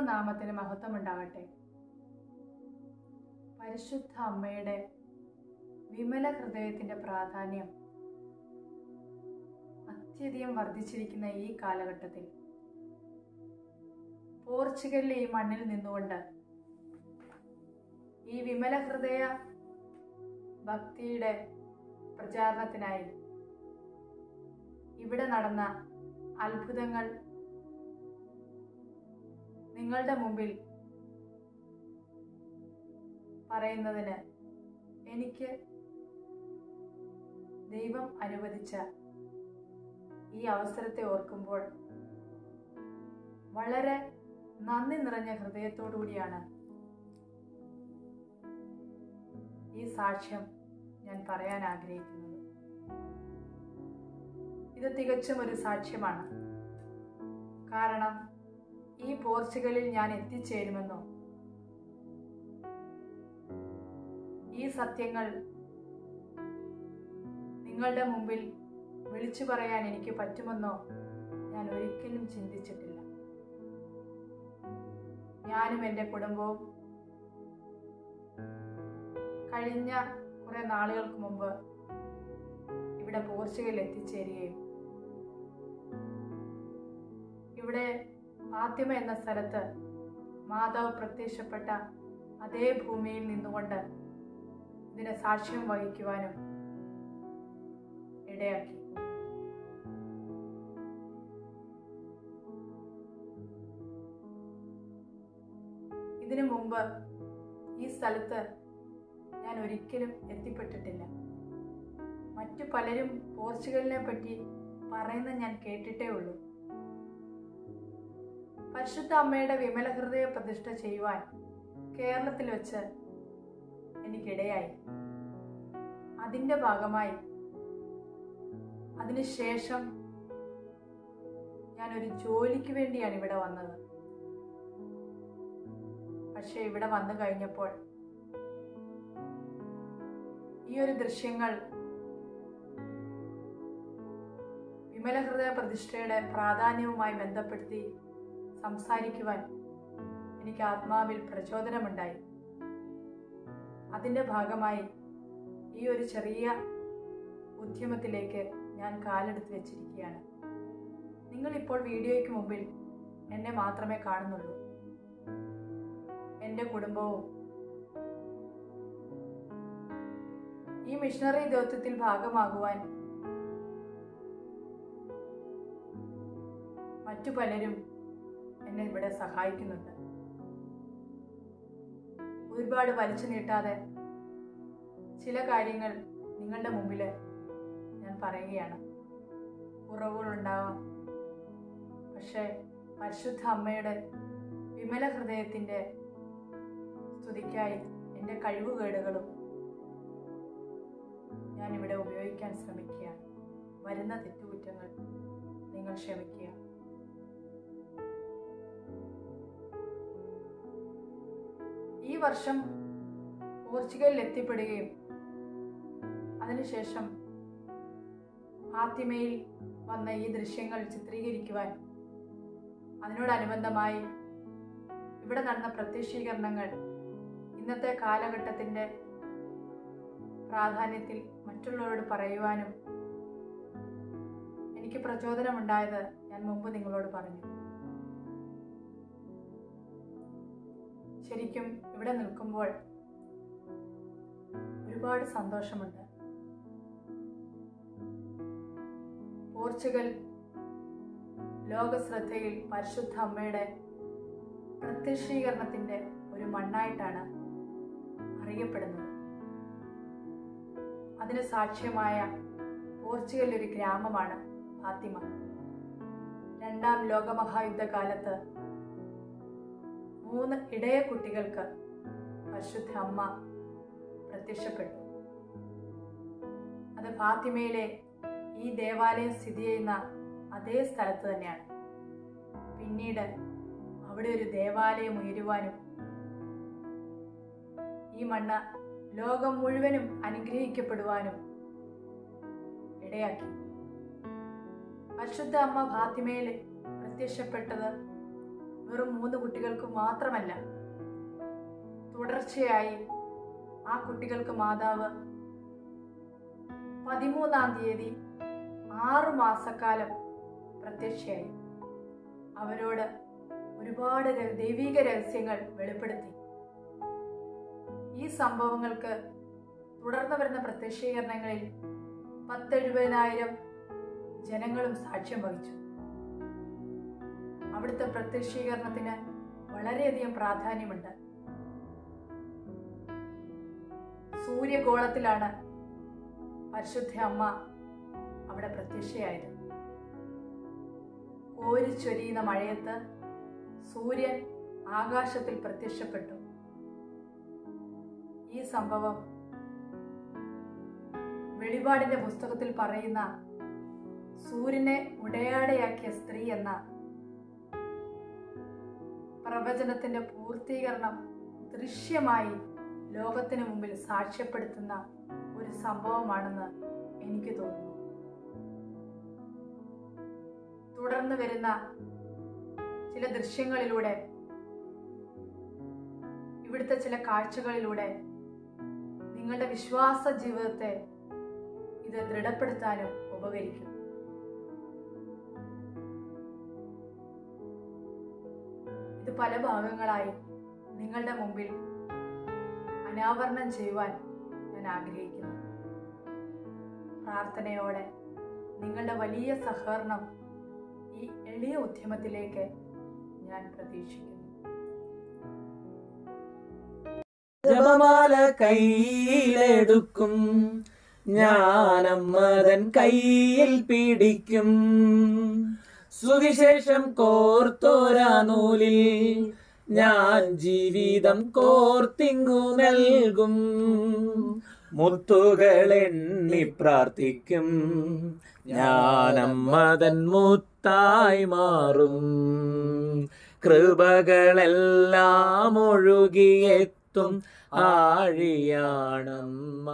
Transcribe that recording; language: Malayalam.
ദൈവനാമത്തിന് മഹത്വമുണ്ടാകട്ടെ പരിശുദ്ധ അമ്മയുടെ വിമല ഹൃദയത്തിന്റെ പ്രാധാന്യം അത്യധികം വർദ്ധിച്ചിരിക്കുന്ന ഈ കാലഘട്ടത്തിൽ. പോർച്ചുഗലിലെ ഈ മണ്ണിൽ നിന്നുകൊണ്ട് ഈ വിമല ഹൃദയ ഭക്തിയുടെ പ്രചാരണത്തിനായി ഇവിടെ നടന്ന അത്ഭുതങ്ങൾ നിങ്ങളുടെ മുമ്പിൽ പറയുന്നതിന് എനിക്ക് ദൈവം അനുവദിച്ച ഈ അവസരത്തെ ഓർക്കുമ്പോൾ വളരെ നന്ദി നിറഞ്ഞ ഹൃദയത്തോടുകൂടിയാണ് ഈ സാക്ഷ്യം ഞാൻ പറയാൻ ആഗ്രഹിക്കുന്നത്. ഇത് തികച്ചും ഒരു സാക്ഷ്യമാണ്. കാരണം ഈ പോർച്ചുഗലിൽ ഞാൻ എത്തിച്ചേരുമെന്നോ? ഈ സത്യങ്ങൾ നിങ്ങളുടെ മുമ്പിൽ വിളിച്ചു പറയാൻ എനിക്ക് പറ്റുമെന്നോ ഞാൻ ഒരിക്കലും ചിന്തിച്ചിട്ടില്ല. ഞാനും എന്റെ കുടുംബവും കഴിഞ്ഞ കുറെ നാളുകൾക്ക് മുമ്പ് ഇവിടെ പോർച്ചുഗലിൽ എത്തിച്ചേരുകയും ഇവിടെ ഫാത്തിമ എന്ന സ്ഥലത്ത് മാതാവ് പ്രത്യക്ഷപ്പെട്ട അതേ ഭൂമിയിൽ നിന്നുകൊണ്ട് ഇതിന് സാക്ഷ്യം വഹിക്കുവാനും ഇടയാക്കി. ഇതിനു മുമ്പ് ഈ സ്ഥലത്ത് ഞാൻ ഒരിക്കലും എത്തിപ്പെട്ടിട്ടില്ല. മറ്റു പലരും പോർച്ചുഗലിനെ പറ്റി പറയുന്ന ഞാൻ കേട്ടിട്ടേ ഉള്ളൂ. പരിശുദ്ധ അമ്മയുടെ വിമല ഹൃദയ പ്രതിഷ്ഠ ചെയ്യുവാൻ കേരളത്തിൽ വെച്ച് എനിക്കിടയായി. അതിന്റെ ഭാഗമായി അതിനുശേഷം ഞാനൊരു ജോലിക്ക് വേണ്ടിയാണ് ഇവിടെ വന്നത്. പക്ഷേ ഇവിടെ വന്നു കഴിഞ്ഞപ്പോൾ ഈ ഒരു ദൃശ്യങ്ങൾ വിമല ഹൃദയ പ്രതിഷ്ഠയുടെ പ്രാധാന്യവുമായി ബന്ധപ്പെടുത്തി സംസാരിക്കുവാൻ എനിക്ക് ആത്മാവിൽ പ്രചോദനമുണ്ടായി. അതിന്റെ ഭാഗമായി ഈ ഒരു ചെറിയ ഉദ്യമത്തിലേക്ക് ഞാൻ കാലെടുത്ത് വെച്ചിരിക്കുകയാണ്. നിങ്ങളിപ്പോൾ വീഡിയോയ്ക്ക് മുമ്പിൽ എന്നെ മാത്രമേ കാണുന്നുള്ളൂ. എന്റെ കുടുംബവും. ഈ മിഷണറി ദൗത്യത്തിൽ ഭാഗമാകുവാൻ മറ്റു പലരും എന്നെ ഇവിടെ സഹായിക്കുന്നുണ്ട്. ഒരുപാട് വലിച്ചു നീട്ടാതെ ചില കാര്യങ്ങൾ നിങ്ങളുടെ മുമ്പിൽ ഞാൻ പറയുകയാണ്. കുറവുകളുണ്ടാവാം പക്ഷേ പരിശുദ്ധ അമ്മയുടെ വിമല ഹൃദയത്തിന്റെ സ്തുതിക്കായി എന്റെ കഴിവുകേടുകളും ഞാനിവിടെ ഉപയോഗിക്കാൻ ശ്രമിക്കുകയാണ്. വരുന്ന തെറ്റുകുറ്റങ്ങൾ നിങ്ങൾ ക്ഷമിക്കുക. ഈ വർഷം പോർച്ചുഗലിൽ എത്തിപ്പെടുകയും അതിനുശേഷം ആത്തിമയിൽ വന്ന ഈ ദൃശ്യങ്ങൾ ചിത്രീകരിക്കുവാൻ അതിനോടനുബന്ധമായി ഇവിടെ നടന്ന പ്രത്യക്ഷീകരണങ്ങൾ ഇന്നത്തെ കാലഘട്ടത്തിന്റെ പ്രാധാന്യത്തിൽ മറ്റുള്ളവരോട് പറയുവാനും എനിക്ക് പ്രചോദനമുണ്ടായത് ഞാൻ മുമ്പ് നിങ്ങളോട് പറഞ്ഞു. ശരിക്കും ഇവിടെ നിൽക്കുമ്പോൾ ഒരുപാട് സന്തോഷമുണ്ട്. പോർച്ചുഗൽ ലോകശ്രദ്ധയിൽ പരിശുദ്ധ അമ്മയുടെ പ്രത്യക്ഷീകരണത്തിന്റെ ഒരു മണ്ണായിട്ടാണ് അറിയപ്പെടുന്നത്. അതിന് സാക്ഷ്യമായ പോർച്ചുഗലിൽ ഒരു ഗ്രാമമാണ് ഫാത്തിമ. രണ്ടാം ലോകമഹായുദ്ധകാലത്ത് മൂന്ന് ഇടയ കുട്ടികൾക്ക് പരിശുദ്ധ അമ്മ പ്രത്യക്ഷപ്പെട്ടു. അത് ഫാത്തിമയിലെ ഈ ദേവാലയം സ്ഥിതി ചെയ്യുന്ന അതേ സ്ഥലത്ത് തന്നെയാണ്. പിന്നീട് അവിടെ ഒരു ദേവാലയം ഉയരുവാനും ഈ മണ്ണ് ലോകം മുഴുവനും അനുഗ്രഹിക്കപ്പെടുവാനും ഇടയാക്കി. പരിശുദ്ധ അമ്മ ഫാത്തിമയിൽ പ്രത്യക്ഷപ്പെട്ടത് വെറും മൂന്ന് കുട്ടികൾക്ക് മാത്രമല്ല. തുടർച്ചയായി ആ കുട്ടികൾക്ക് മാതാവ് പതിമൂന്നാം തീയതി ആറു മാസക്കാലം പ്രത്യക്ഷയായി. അവരോട് ഒരുപാട് ദൈവീക രഹസ്യങ്ങൾ വെളിപ്പെടുത്തി. ഈ സംഭവങ്ങൾക്ക് തുടർന്ന് വരുന്ന പ്രത്യക്ഷീകരണങ്ങളിൽ പത്തെഴുപതിനായിരം ജനങ്ങളും സാക്ഷ്യം വഹിച്ചു. അവിടുത്തെ പ്രത്യക്ഷീകരണത്തിന് വളരെയധികം പ്രാധാന്യമുണ്ട്. സൂര്യഗോളത്തിലാണ് പരിശുദ്ധ അമ്മ അവിടെ പ്രത്യക്ഷയായത്. കോരിച്ചൊരിയുന്ന മഴയത്ത് സൂര്യൻ ആകാശത്തിൽ പ്രത്യക്ഷപ്പെട്ടു. ഈ സംഭവം വെളിപാടിന്റെ പുസ്തകത്തിൽ പറയുന്ന സൂര്യനെ ഉടയാടയാക്കിയ സ്ത്രീ എന്ന പ്രവചനത്തിന്റെ പൂർത്തീകരണം ദൃശ്യമായി ലോകത്തിന് മുമ്പിൽ സാക്ഷ്യപ്പെടുത്തുന്ന ഒരു സംഭവമാണെന്ന് എനിക്ക് തോന്നുന്നു. തുടർന്ന് വരുന്ന ചില ദൃശ്യങ്ങളിലൂടെ ഇവിടുത്തെ ചില കാഴ്ചകളിലൂടെ നിങ്ങളുടെ വിശ്വാസ ജീവിതത്തെ ഇത് ദൃഢപ്പെടുത്താനും ഉപകരിക്കും. ഇത് പല ഭാഗങ്ങളായി നിങ്ങളുടെ മുമ്പിൽ അനാവരണം ചെയ്യുവാൻ ഞാൻ ആഗ്രഹിക്കുന്നു. പ്രാർത്ഥനയോടെ നിങ്ങളുടെ വലിയ സഹകരണം ഈ എളിയ ഉദ്യമത്തിലേക്ക് ഞാൻ പ്രതീക്ഷിക്കുന്നു. ജപമാല കയ്യിലെടുക്കും ഞാനമ്മതൻ കയ്യിൽ പിടിക്കും. സുവിശേഷം കോർത്തോരാ നൂലിൽ ഞാൻ ജീവിതം കോർത്തിങ്ങു നൽകും. മുത്തുകൾ എണ്ണി പ്രാർത്ഥിക്കും. ഞാനമ്മതൻ മുത്തായി മാറും. കൃപകളെല്ലാം ഒഴുകിയെത്തും ആഴിയാണമ്മ.